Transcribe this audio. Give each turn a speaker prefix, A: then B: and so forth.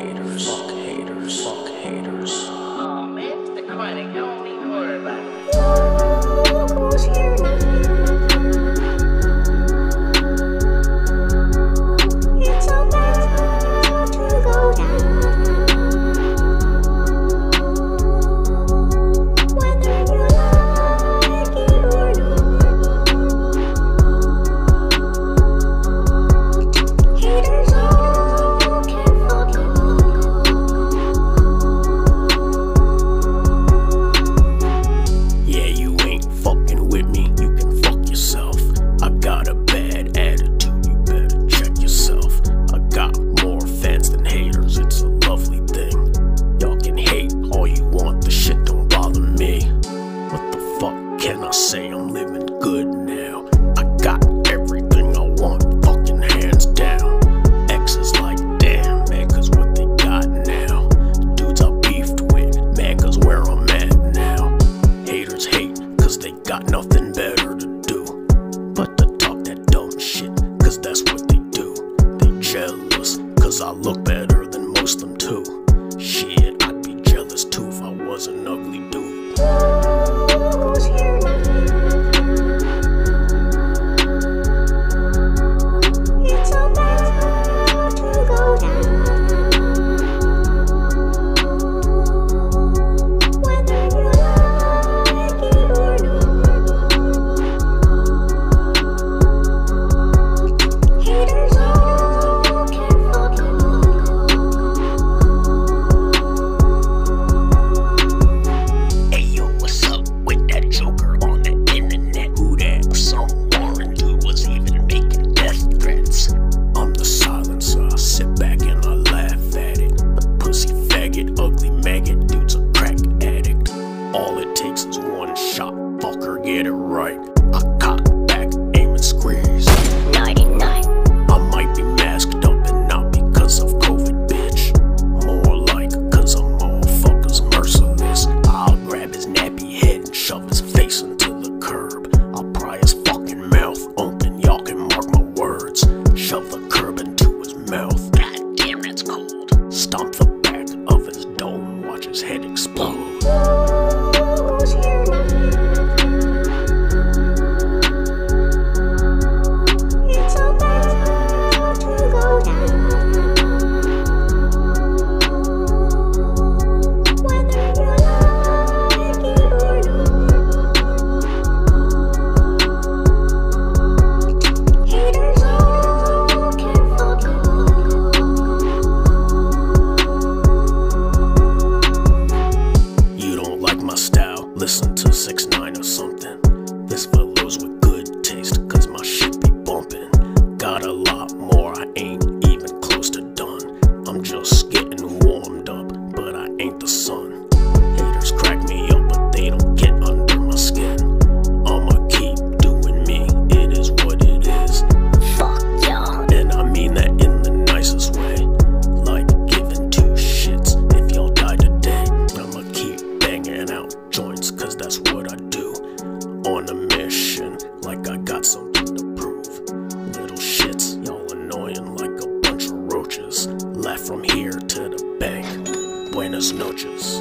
A: haters. I say? I'm living good now. I got everything I want, fucking hands down. X is like, damn, man, cause what they got now. Dudes I beefed with, man, cause where I'm at now. Haters hate, cause they got nothing get it right. I cock back, aim and squeeze.
B: 99.
A: I might be masked up and not because of COVID, bitch. More like cause a motherfucker's merciless. I'll grab his nappy head and shove his face into the curb. I'll pry his fucking mouth open, y'all can mark my words. Shove the curb into his mouth. God damn, that's cold. Stomp the back of his dome, watch his head explode. Cause that's what I do. On a mission, like I got something to prove. Little shits, y'all annoying like a bunch of roaches. Laugh from here to the bank. Buenas noches.